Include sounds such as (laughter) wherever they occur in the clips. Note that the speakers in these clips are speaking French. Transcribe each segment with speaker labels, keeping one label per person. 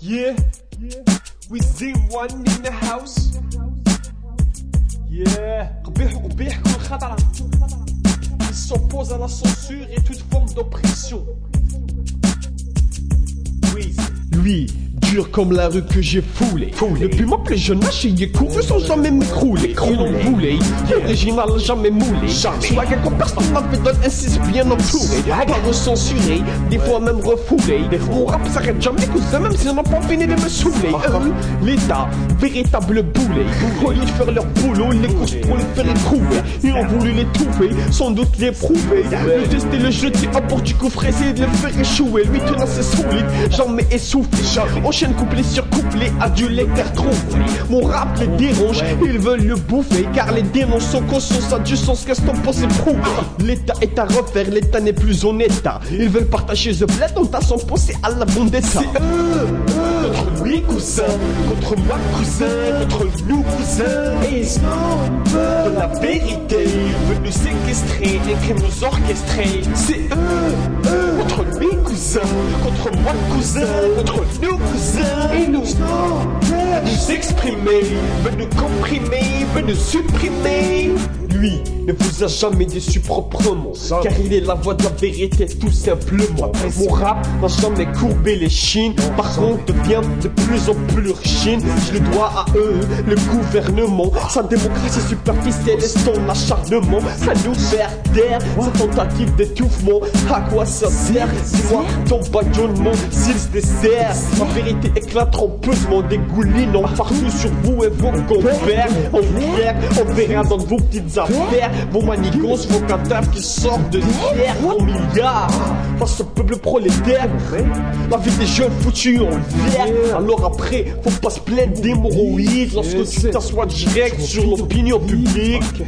Speaker 1: Yeah, we see one in the house. Yeah, قبيح قبيح كل خطرة. Il s'oppose à la censure et toute forme d'oppression. Oui,
Speaker 2: Lui, dur comme la rue que j'ai foulée. Depuis mon plus jeune âge, il est couru sans jamais m'écrouler. Il en voulait, original jamais moulé. Swag que personne n'avait donné, insiste bien entouré. Pas censuré, des fois même refoulé. Mon rap s'arrête jamais, cousin, même si on n'a pas fini de me saouler. Eux, L'État, véritable boulet. Au lieu de faire leur boulot, les courses pour les faire écrouver. Ils ont voulu les trouver, sans doute les prouver. Le tester, le jeter à bord du coffre, essayer de le faire échouer. Lui, tenace et solide, jamais essoufflé. Enchaîne couplet sur couplet, terres trompées. Mon rap les dérange, ils veulent le bouffer. Car les démons sont conscients, ça a du sens, qu'est-ce qu'on pense. L'État est à refaire, l'État n'est plus en état. Ils veulent partager the bled, on t'a sans penser à la vendetta. C'est eux, eux, contre lui, cousin, contre moi, cousin, contre nous, cousin. Et ils de la vérité, veulent nous séquestrer, et nous orchestrer. C'est eux, eux, contre lui, cousin, contre moi, cousin, contre nous, cousin. Et nous nous exprimer, veut nous comprimer, veut nous supprimer. Lui ne vous a jamais déçu proprement, car il est la voix de la vérité tout simplement. Mon rap n'a jamais courbé les chines, par contre devient de plus en plus chine. Je le dois à eux, le gouvernement, sa démocratie superficielle et son acharnement. Ça nous d'air, sa tentative d'étouffement. À quoi ça sert? Dis-moi ton bâillonnement s'il se dessert. La vérité éclate trompeusement, dégoulinant partout? sur vous et vos compères. On verra, on verra dans vos petites affaires, vos manigances, vos cadavres qui sortent de terre en milliards. Face au peuple prolétaire, la vie des jeunes foutus en l'air. Alors après, faut pas se plaindre d'hémorroïdes lorsque tu t'assois direct sur l'opinion publique.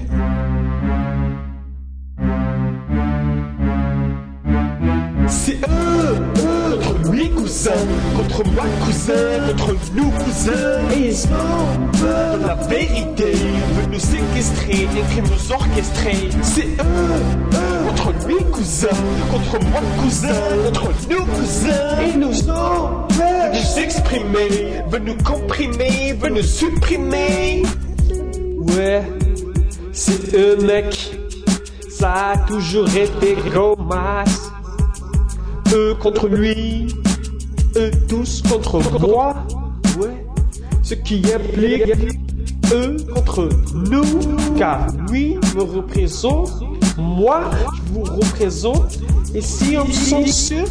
Speaker 2: Cousin, contre moi cousin, contre nous cousin. Et ils ont peur de la vérité, veulent nous séquestrer, et nous orchestrer. C'est eux, eux, contre lui cousin, contre moi cousin, contre nous cousin. Et nous ont peur de nous exprimer, veulent nous comprimer, veulent nous supprimer. Ouais, c'est eux mec, ça a toujours été gomasse. Eux contre lui, eux tous contre moi. Ouais, ce qui implique eux contre nous, car lui me représente, moi je vous représente, et si on me censure,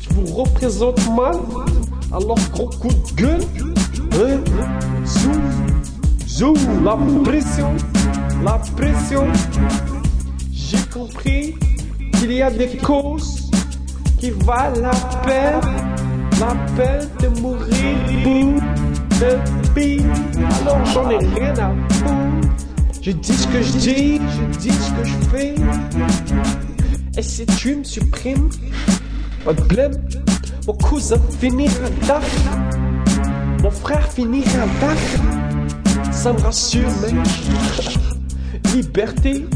Speaker 2: je vous représente mal, alors gros coup de gueule, hein, zou, zou, la pression, la pression, j'ai compris qu'il y a des causes qui valent la peine, la peine de mourir pour le pays. Alors j'en ai rien à foutre. Je dis ce que je dis, je dis ce que je fais. Et si tu me supprimes, pas de blême. Mon cousin finira daf. Mon frère finira daf. Ça me rassure, mec. (laughs) Liberté,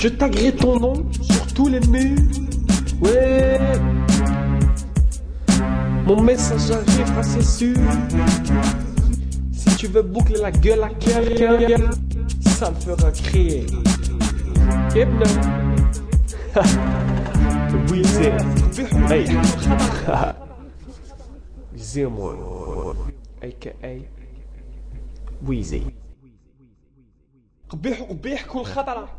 Speaker 2: je taguerai ton nom sur tous les murs. Ouais. Mon message arrive, c'est sûr. Si tu veux boucler la gueule à quelqu'un, ça me fera crier. Hypno. (laughs) Weezy. Hey. Zimmer. AKA Weezy. قبيح قبيح كل خطرة